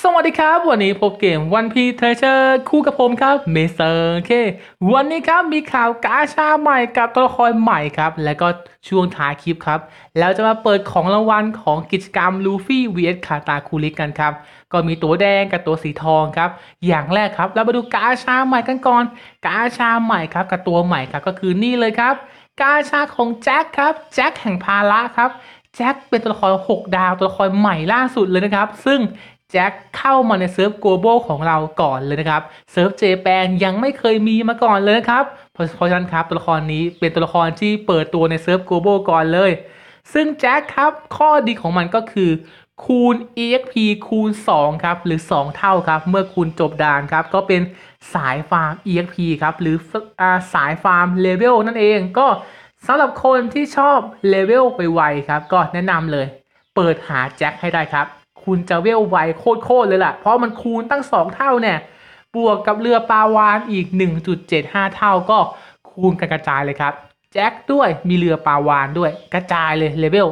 สวัสดีครับ วันนี้พบเกม One Piece Treasure Cruise กับผมครับเมเซอร์เค วันนี้ครับมีข่าวกาชาใหม่กับตัวละครใหม่ครับ แล้วก็ช่วงท้ายคลิปครับ แล้วจะมาเปิดของรางวัลของกิจกรรมลูฟี่ vs คาตาคูริกันครับ ก็มีตัวแดงกับตัวสีทองครับ อย่างแรกครับ เรามาดูกาชาใหม่กันก่อน กาชาใหม่ครับกับตัวใหม่ครับก็คือนี่เลยครับกาชาของแจ็คครับแจ็คแห่งภาระครับแจ็คเป็นตัวละคร 6 ดาวตัวละครใหม่ล่าสุดเลยนะครับ ซึ่งแจ็คเข้ามาในเซิร์ฟ global ของเราก่อนเลยนะครับเซิร์ฟ Japan ยังไม่เคยมีมาก่อนเลยนะครับเพราะฉะนั้นครับตัวละครนี้เป็นตัวละครที่เปิดตัวในเซิร์ฟ global ก่อนเลย ซึ่งแจ็คครับข้อดีของมันก็คือ คูณ EXP คูณ 2 ครับ หรือ 2 เท่าครับ เมื่อคูณจบด่านครับ ก็เป็นสายฟาร์ม EXP ครับหรือสายฟาร์มเลเวลนั่นเองก็สำหรับคนที่ชอบเลเวลไปไวครับ ก็แนะนำเลย เปิดหาแจ็คให้ได้ครับ คุณจะเวลไวโคตรๆเลยล่ะ เพราะมันคูณตั้ง 2 เท่าเนี่ย บวกกับเรือปลาวานอีก 1.75 เท่าก็คูณกันกระจายเลยครับแจ็คด้วยมีเรือปลาวานด้วยกระจายเลยเลเวล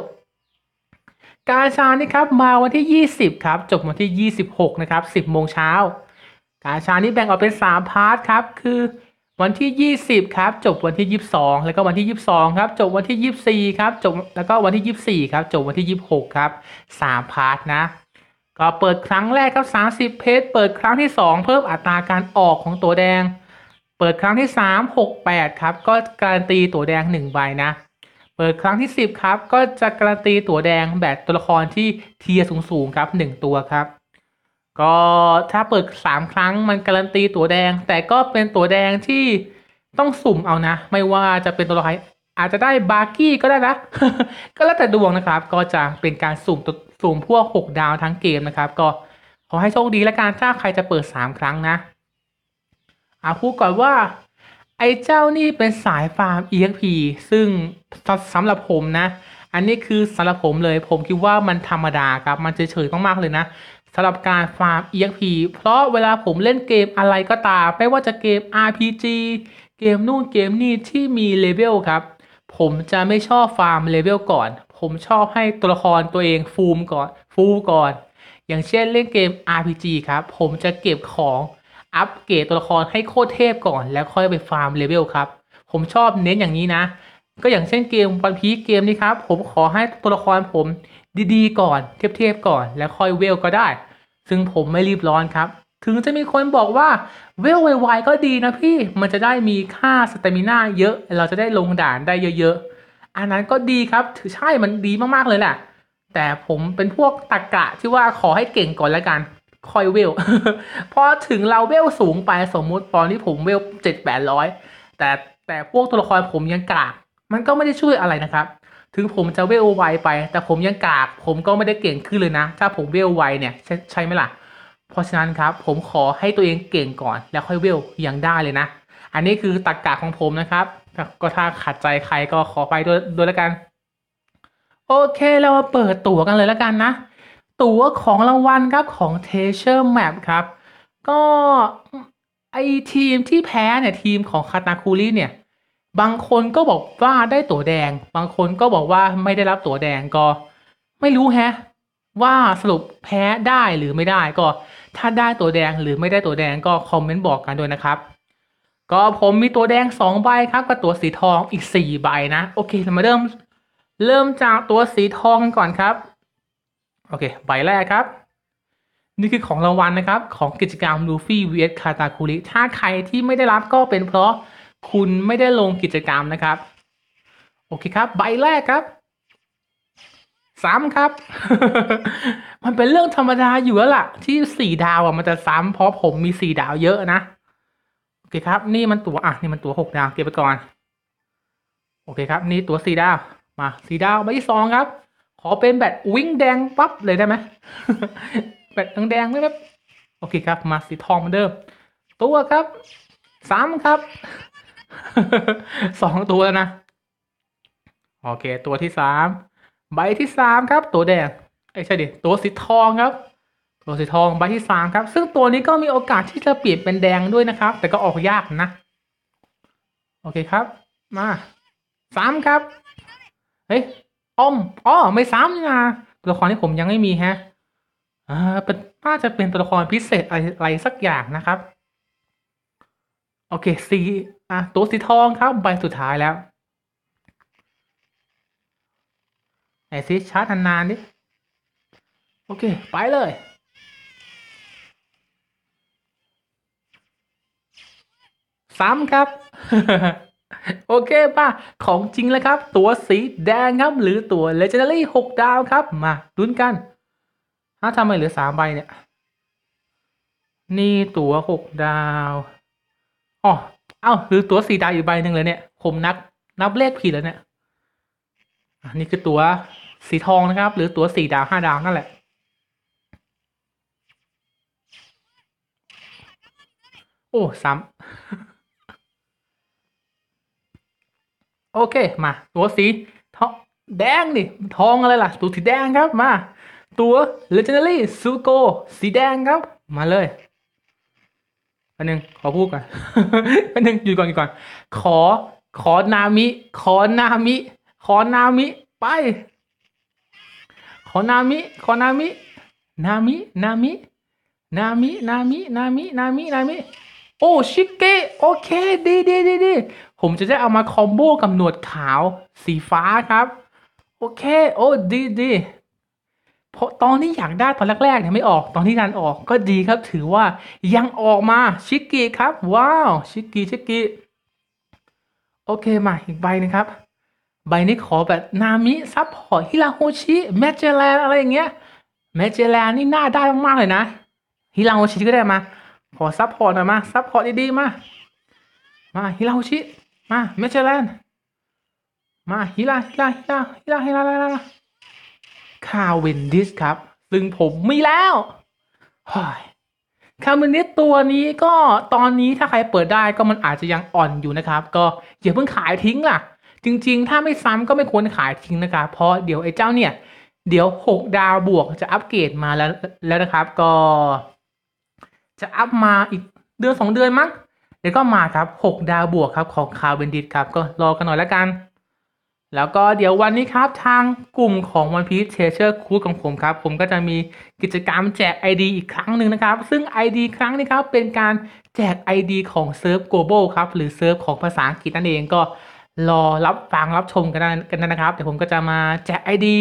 กาชานี่ครับมาวันที่ 20 ครับ จบวันที่ 26 นะครับ 10 โมงเช้ากาชานี่แบ่งออกเป็น 3 part ครับ คือวันที่ 20 ครับ จบวันที่ 22 แล้วก็วันที่ 22 ครับ จบวันที่ 24 ครับ จบแล้วก็วันที่ 24 ครับ จบวันที่ 26 ครับ 3 part นะ ก็เปิดครั้งแรกครับ 30 เพชร เปิดครั้งที่ 2 เพิ่มอัตราการออกของตัวแดง เปิดครั้งที่ 3 68 ครับ ก็การันตีตัวแดง1ใบนะ เปิดครั้งที่ 10 ครับ ก็จะการันตีตัวแดงแบบตัวละครที่ tier สูงๆครับ 1 ตัวครับ ก็ถ้าเปิด 3 ครั้งมันการันตีตัวแดง แต่ก็เป็นตัวแดงที่ต้องสุ่มเอานะ ไม่ว่าจะเป็นตัวละคร อาจจะได้บาร์กี้ก็ได้นะ ก็แล้วแต่ดวงนะครับ ก็จะเป็นการสุ่มตัวสุ่มพวก 6 ดาวทั้งเกมนะครับ ก็ขอให้โชคดีและกันถ้าใครจะเปิด 3 ครั้งนะอาพูดก่อนว่า ไอ้เจ้านี่เป็นสายฟาร์ม EXP ซึ่งสสำหรับผมนะ อันนี้คือสำหรับผมเลย ผมคิดว่ามันธรรมดาครับ มันเฉยๆมากๆเลยนะสำหรับการฟาร์ม EXP เพราะเวลาผมเล่นเกมอะไรก็ตาม ไม่ว่าจะเกม RPG เกมนู่นเกมนี่ที่มีเลเวลครับ ผมจะไม่ชอบฟาร์มเลเวลก่อน ผมชอบให้ตัวละครตัวเอง full ก่อน full ก่อน อย่างเช่นเล่นเกม RPG ครับ ผมจะเก็บของอัปเกรดตัวละครให้โคตรเทพก่อน แล้วค่อยไปฟาร์มเลเวลครับ ผมชอบเน้นอย่างนี้นะ ก็อย่างเช่นเกม One Piece เกมนี้ครับ ผมขอให้ตัวละครผมดีๆ ก่อน เทพๆก่อน แล้วค่อยเวลก็ได้ ซึ่งผมไม่รีบร้อนครับ ถึงจะมีคนบอกว่าเวลไวๆก็ดีนะพี่มันจะได้มีค่า stamina เยอะ เราจะได้ลงด่านได้เยอะๆ อันนั้นก็ดีครับถือใช่มันดีมากๆเลยแหละ แต่ผมเป็นพวกตรรกะที่ว่าขอให้เก่งก่อนแล้วกันค่อยเวล พอถึงเราเวลสูงไปสมมุติตอนที่ผมเวลเจ็ดแปดร้อยแต่แต่พวกตัวละครผมยังกาก มันก็ไม่ได้ช่วยอะไรนะครับ ถึงผมจะเวลไวไป แต่ผมยังกาก ผมก็ไม่ได้เก่งขึ้นเลยนะ ถ้าผมเวลไวเนี่ยใช่ใช่ไหมล่ะ เพราะฉะนั้นครับผมขอให้ตัวเองเก่งก่อน แล้วค่อยเวลยังได้เลยนะ อันนี้คือตรกกะของผมนะครับ ก็ถ้าขัดใจใครก็ขอไปด้วยด้วยแล้วกัน โอเคเรามาเปิดตั๋วกันเลยแล้วกันนะ ตั๋วของรางวัลครับของ t e a s u r e Map ครับ ก็ไอทีมที่แพ้เนี่ยทีมของคาตาคูริเนี่ยบางคนก็บอกว่าได้ตั๋วแดง บางคนก็บอกว่าไม่ได้รับตั๋วแดงก็ ไม่รู้แฮะ ว่าสรุปแพ้ได้หรือไม่ได้ก็ ถ้าได้ตัวแดงหรือไม่ได้ตัวแดงก็คอมเมนต์บอกกันด้วยนะครับ ก็ผมมีตัวแดงสองใบครับกับตัวสีทองอีกสี่ใบนะ โอเคเรามาเริ่ม เริ่มจากตัวสีทองกันก่อนครับ โอเค ใบแรกครับ นี่คือของรางวัลนะครับ ของกิจกรรมลูฟี่วีเอสคาตาคุริถ้าใครที่ไม่ได้รับก็เป็นเพราะคุณไม่ได้ลงกิจกรรมนะครับ โอเคครับ ใบแรกครับ ซ้ำครับ มันเป็นเรื่องธรรมดาอยู่แล้วล่ะ ที่สี่ดาวอะมันจะซ้ำเพราะผมมีสี่ดาวเยอะนะ โอเคครับ นี่มันตัวอะนี่มันตัวหกดาวเก็บไปก่อน โอเคครับ นี่ตัวสี่ดาว มาสี่ดาวใบที่สองครับ ขอเป็นแบตวิ่งแดงปั๊บเลยได้ไหมแบตแดงๆไม่แบบโอเคครับ มาสีทองเหมือนเดิม ตัวครับสามครับสองตัวแล้วนะ โอเค ตัวที่สาม ใบที่สามครับตัวแดงไอ้ใช่ดิตัวสีทองครับ ตัวสีทองใบที่สามครับ ซึ่งตัวนี้ก็มีโอกาสที่จะเปลี่ยนเป็นแดงด้วยนะครับ แต่ก็ออกยากนะ โอเคครับ มาสามครับเฮ้ยอ้อมอ๋อไม่ซ้ำนี่นะตัวละครที่ผมยังไม่มีฮะอ่าเป็นน่าจะเป็นตัวละครพิเศษอะไรอะไรสักอย่างนะครับ โอเคสีอะตัวสีทองครับใบสุดท้ายแล้ว ไหนซิชาร์จนานๆดิ โอเค ไปเลย ซ้ำครับ โอเคป่ะ ของจริงแล้วครับ ตัวสีแดงครับ หรือตัว Legendary 6 ดาวครับ มาลุ้นกันถ้าทำไมเหลือสามใบเนี่ย นี่ตัวหกดาวอ๋อเอ้าหรือตัวสี่ดาวอีกใบหนึ่งเลยเนี่ย ผมนับนับเลขผิดแล้วเนี่ย อันนี้คือตัวสีทองนะครับ หรือตัวสี่ดาวห้าดาวนั่นแหละ โอ้ซ้ำโอเคมา ตัวสีทองแดงดิทองอะไรล่ะ ตัวสีแดงครับมา ตัว Legendary ซูโกสีแดงครับ มาเลยอันหนึ่งขอพูดก่อนอันหนึ่งอยู่ก่อนอยู่ก่อน ขอ ขอนามิ ขอนามิ ขอนามิไป ขอนามิ ขอนามิ นามิ นามิ นามิ นามิ นามิ นามิ นามิ โอ้ชิกกี้โอเคดีดีดีดีผมจะได้เอามา combo กับหนวดขาวสีฟ้าครับ โอเค โอ้ดีดีเพราะตอนนี้อยากได้ตอนแรกๆเนี่ยไม่ออกตอนที่ดันออกก็ดีครับ ถือว่ายังออกมาชิกกี้ครับ ว้าว ชิกกี้ชิกกี้โอเคมาอีกใบนึงครับ ใบนี้ขอแบบนามิ support ชิราโฮชิแมกเจลแลนอะไรอย่างเงี้ยแมกเจลแลนนี่น่าได้มากๆเลยนะชิราโฮชิก็ได้มา ขอ support หน่อยมา support ดีๆมา มาชิราโฮชิมาแมกเจลแลนมาชิราชิราชิราชิราชิราชิราคาเวนดิชครับ ซึ่งผมมีแล้วคาเวนดิชตัวนี้ก็ตอนนี้ถ้าใครเปิดได้ก็มันอาจจะยังอ่อนอยู่นะครับ ก็อย่าเพิ่งขายทิ้งล่ะ จริงๆ ถ้าไม่ซ้ำก็ไม่ควรขายทิ้งนะครับ เพราะเดี๋ยวไอ้เจ้าเนี่ย เดี๋ยว 6 ดาวบวกจะอัปเกรดมาแล้วแล้วนะครับ ก็ จะอัพมาอีกเดือนสองเดือนมั้งเดี๋ยวก็มาครับ 6 ดาวบวกครับของคาร์เบนดิตครับ ก็รอกันหน่อยแล้วกัน แล้วก็เดี๋ยววันนี้ครับทางกลุ่มของ One Piece Treasure Cruise ของผมครับ ผมก็จะมีกิจกรรมแจก ID อีกครั้งหนึ่งนะครับ ซึ่ง ID ครั้งนี้ครับเป็นการแจก ID ของเซิร์ฟ Global ครับ หรือเซิร์ฟของภาษาอังกฤษนั่นเองก็ รอรับฟังรับชมกันนะกันนะครับ เดี๋ยวผมก็จะมาแจกไอดี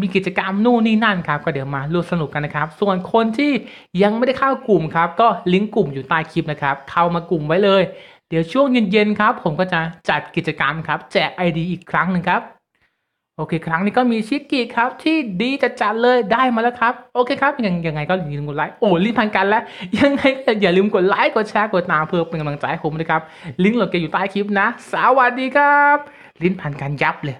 มีกิจกรรมนู่นนี่นั่นครับ ก็เดี๋ยวมาร่วมสนุกกันนะครับ ส่วนคนที่ยังไม่ได้เข้ากลุ่มครับ ก็ลิงก์กลุ่มอยู่ใต้คลิปนะครับ เข้ามากลุ่มไว้เลย เดี๋ยวช่วงเย็นๆครับ ผมก็จะจัดกิจกรรมครับ แจกไอดีอีกครั้งหนึ่งครับ โอเค ครั้งนี้ก็มีชิกกี้ครับ ที่ดีจะจัดเลยได้มาแล้วครับ โอเคครับ ยังยังไงก็อย่าลืมกดไลค์โอ้ลิ้นพันกันแล้ว ยังไงก็อย่าลืมกดไลค์กดแชร์กดตามเพื่อเป็นกำลังใจให้ผมนะครับ ลิงก์โหลดเกมอยู่ใต้คลิปนะ สวัสดีครับ ลิ้นพันกันยับเลย